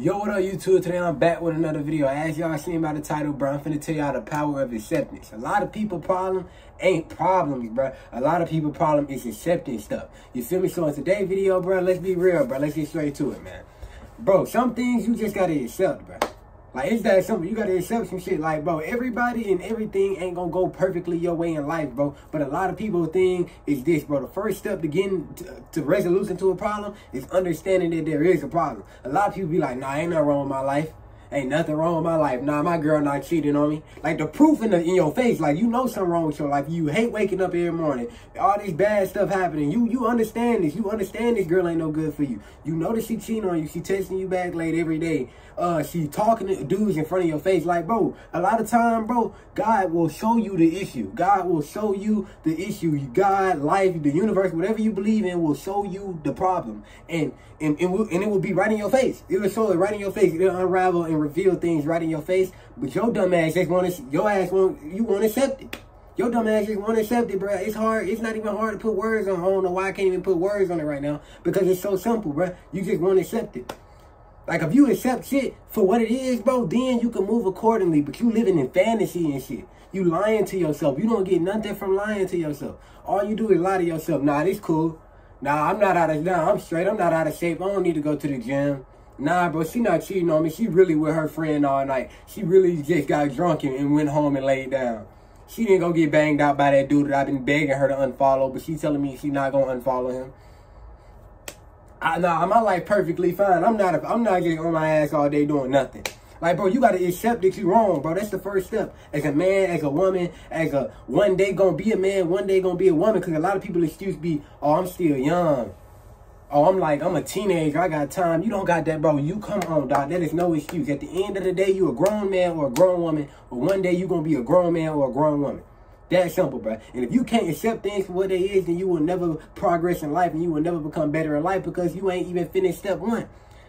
Yo, what up, YouTube? Today I'm back with another video. As y'all seen by the title, bro, I'm finna tell y'all the power of acceptance. A lot of people problem ain't problems, bro. A lot of people problem is accepting stuff. You feel me? So in today's video, bro, let's be real, bro. Let's get straight to it, man. Bro, some things you just gotta accept, bro. Like, it's that simple. You gotta accept some shit. Like, bro, everybody and everything ain't gonna go perfectly your way in life, bro. But a lot of people think is this, bro. The first step to getting to, to resolution to a problem is understanding that there is a problem. A lot of people be like, nah, ain't nothing wrong with my life. Ain't nothing wrong with my life. Nah, my girl not cheating on me. Like the proof in the in your face, like you know something wrong with your life. You hate waking up every morning. All this bad stuff happening. You you understand this. You understand this girl ain't no good for you. You know that she cheating on you. She texting you back late every day. Uh, she talking to dudes in front of your face. Like, bro, a lot of time, bro, God will show you the issue. God will show you the issue. God, life, the universe, whatever you believe in will show you the problem. And and, and, and it will be right in your face. It will show it right in your face. It'll unravel and reveal things right in your face, but your dumb ass just want to, your ass want, you won't accept it. Your dumb ass just won't accept it, bro. It's hard. It's not even hard to put words on. I don't know why I can't even put words on it right now because it's so simple, bro. You just want to accept it. Like if you accept shit for what it is, bro, then you can move accordingly. But you living in fantasy and shit. You lying to yourself. You don't get nothing from lying to yourself. All you do is lie to yourself. Nah, this cool. Nah, I'm not out of, nah, I'm straight. I'm not out of shape. I don't need to go to the gym. Nah, bro, she not cheating on me. She really with her friend all night. She really just got drunk and, and went home and laid down. She didn't go get banged out by that dude that I've been begging her to unfollow, but she telling me she not gonna unfollow him. I, nah, I'm my life perfectly fine. I'm not, a, I'm not getting on my ass all day doing nothing. Like, bro, you got to accept that you're wrong, bro. That's the first step. As a man, as a woman, as a one day gonna be a man, one day gonna be a woman. Because a lot of people excuse be, oh, I'm still young. Oh, I'm like, I'm a teenager. I got time. You don't got that, bro. You come on, dog. That is no excuse. At the end of the day, you a grown man or a grown woman. But one day you going to be a grown man or a grown woman. That simple, bro. And if you can't accept things for what they is, then you will never progress in life and you will never become better in life because you ain't even finished step one.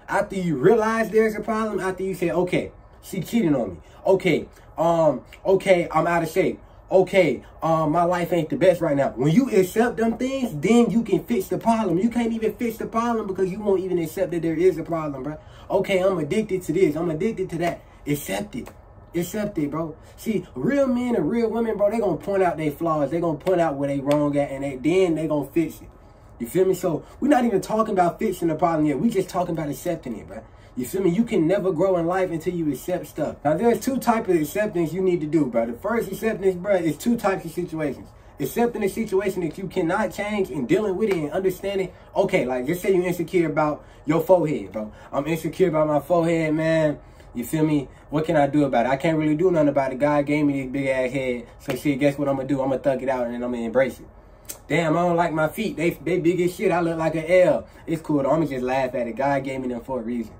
After you realize there's a problem, after you say, okay, she cheating on me. Okay, um, okay, I'm out of shape okay, um, my life ain't the best right now. When you accept them things, then you can fix the problem. You can't even fix the problem because you won't even accept that there is a problem, bro. Okay, I'm addicted to this. I'm addicted to that. Accept it. Accept it, bro. See, real men and real women, bro, they gonna point out their flaws. they gonna point out where they wrong at, and they, then they gonna fix it. You feel me? So, we're not even talking about fixing the problem yet. we just talking about accepting it, bro. You feel me? You can never grow in life until you accept stuff. Now, there's two types of acceptance you need to do, bro. The first acceptance, bro, is two types of situations. Accepting a situation that you cannot change and dealing with it and understanding. Okay, like, just say you're insecure about your forehead, bro. I'm insecure about my forehead, man. You feel me? What can I do about it? I can't really do nothing about it. God gave me this big ass head. So shit, guess what I'm gonna do? I'm gonna thug it out and then I'm gonna embrace it. Damn, I don't like my feet. They they big as shit. I look like an L. It's cool. I'm gonna just laugh at it. God gave me them for a reason.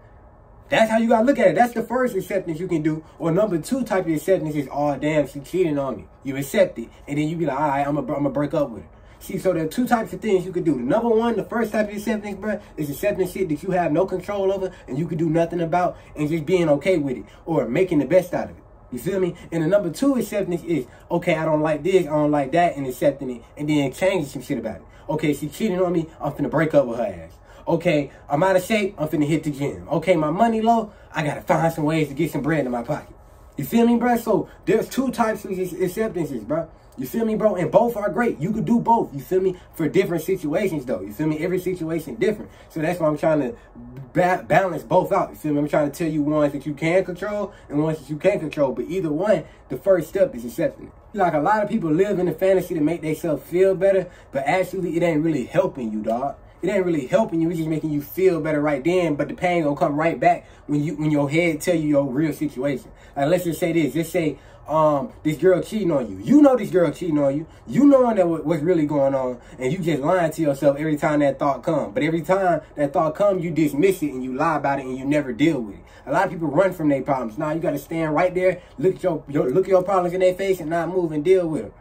That's how you gotta look at it. That's the first acceptance you can do. Or number two type of acceptance is, oh damn, she cheating on me. You accept it. And then you be like, all right, I'm gonna, I'm gonna break up with her. See, so there are two types of things you could do. The number one, the first type of acceptance, bro, is accepting shit that you have no control over and you can do nothing about and just being okay with it or making the best out of it. You feel me? And the number two acceptance is, okay, I don't like this, I don't like that, and accepting it, and then changing some shit about it. Okay, she cheating on me, I'm finna break up with her ass. Okay, I'm out of shape. I'm finna hit the gym. Okay, my money low. I gotta find some ways to get some bread in my pocket. You feel me, bro? So there's two types of acceptances, bro. You feel me, bro? And both are great. You could do both. You feel me? For different situations, though. You feel me? Every situation different. So that's why I'm trying to ba balance both out. You feel me? I'm trying to tell you ones that you can control and ones that you can't control. But either one, the first step is accepting it. Like a lot of people live in the fantasy to make themselves feel better, but actually it ain't really helping you, dog it ain't really helping you. It's just making you feel better right then. But the pain gonna come right back when you when your head tell you your real situation. Like let's just say this. Just say um this girl cheating on you. You know this girl cheating on you. You knowing that what, what's really going on, and you just lying to yourself every time that thought come. But every time that thought come, you dismiss it and you lie about it and you never deal with it. A lot of people run from their problems. Now you got to stand right there, look your, your look at your problems in their face, and not move and deal with them.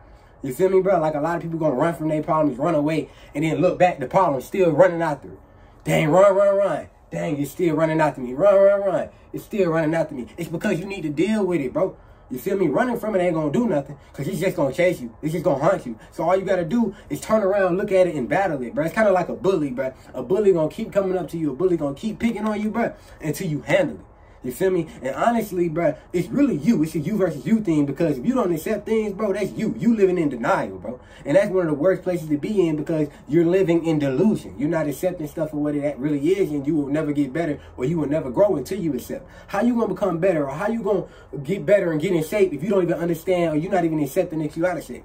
You feel me, bro? Like a lot of people gonna run from their problems, run away, and then look back, the problem still running after it. Dang, run, run, run. Dang, it's still running after me. Run, run, run. It's still running after me. It's because you need to deal with it, bro. You feel me? Running from it ain't gonna do nothing because it's just gonna chase you. It's just gonna haunt you. So all you gotta do is turn around, look at it, and battle it, bro. It's kind of like a bully, bro. A bully gonna keep coming up to you. A bully gonna keep picking on you, bro, until you handle it. You feel me? And honestly, bro, it's really you. It's a you versus you thing because if you don't accept things, bro, that's you. You living in denial, bro. And that's one of the worst places to be in because you're living in delusion. You're not accepting stuff for what it really is and you will never get better or you will never grow until you accept. How you going to become better or how you going to get better and get in shape if you don't even understand or you're not even accepting that you out of shape?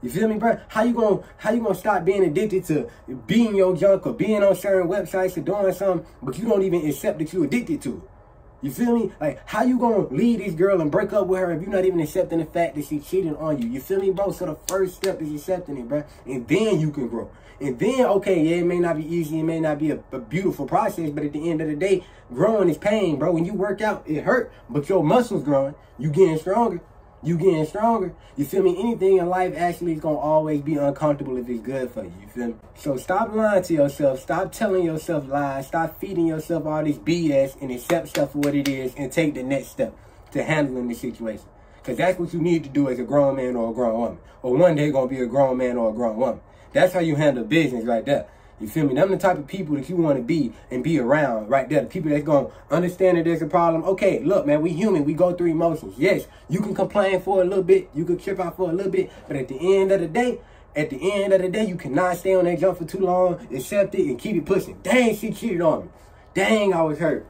You feel me, bro? How you gonna how you gonna stop being addicted to being your junk or being on certain websites or doing something, but you don't even accept that you're addicted to it? You feel me? Like, how you gonna leave this girl and break up with her if you're not even accepting the fact that she cheated on you? You feel me, bro? So the first step is accepting it, bro. And then you can grow. And then, okay, yeah, it may not be easy. It may not be a, a beautiful process. But at the end of the day, growing is pain, bro. When you work out, it hurt. But your muscles growing. You getting stronger you getting stronger. You feel me? Anything in life actually is gonna always be uncomfortable if it's good for you. You feel me? So stop lying to yourself. Stop telling yourself lies. Stop feeding yourself all this BS and accept stuff for what it is and take the next step to handling the situation. Cause that's what you need to do as a grown man or a grown woman. Or one day gonna be a grown man or a grown woman. That's how you handle business right there. You feel me? Them the type of people that you want to be and be around right there. The people that's going to understand that there's a problem. Okay, look, man, we human. We go through emotions. Yes, you can complain for a little bit. You can trip out for a little bit. But at the end of the day, at the end of the day, you cannot stay on that jump for too long, accept it, and keep it pushing. Dang, she cheated on me. Dang, I was hurt.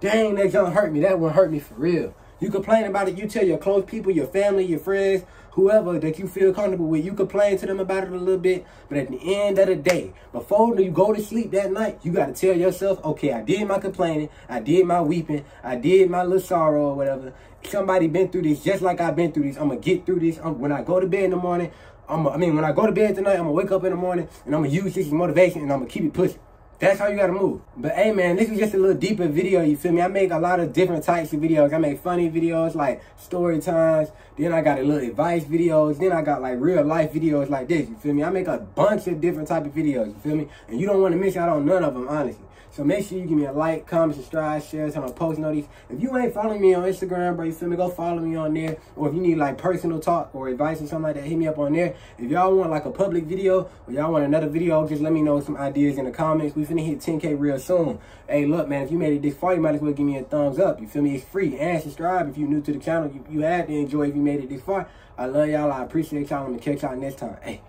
Dang, that jump hurt me. That one hurt me for real. You complain about it. You tell your close people, your family, your friends, whoever that you feel comfortable with. You complain to them about it a little bit. But at the end of the day, before you go to sleep that night, you got to tell yourself, okay, I did my complaining. I did my weeping. I did my little sorrow or whatever. Somebody been through this just like I've been through this. I'm going to get through this. I'm, when I go to bed in the morning, I'm, I mean, when I go to bed tonight, I'm going to wake up in the morning and I'm going to use this as motivation and I'm going to keep it pushing. That's how you gotta move. But hey man, this is just a little deeper video, you feel me? I make a lot of different types of videos. I make funny videos like story times. Then I got a little advice videos. Then I got like real life videos like this, you feel me? I make a bunch of different type of videos, you feel me? And you don't want to miss out on none of them, honestly. So make sure you give me a like, comment, subscribe, share, turn on post notice. If you ain't following me on Instagram, bro, you feel me? Go follow me on there. Or if you need like personal talk or advice or something like that, hit me up on there. If y'all want like a public video or y'all want another video, just let me know some ideas in the comments. We finna hit 10K real soon. Hey, look, man, if you made it this far, you might as well give me a thumbs up. You feel me? It's free. And subscribe if you're new to the channel. You, you had to enjoy if you made it this far. I love y'all. I appreciate y'all. I'm gonna catch y'all next time. Hey.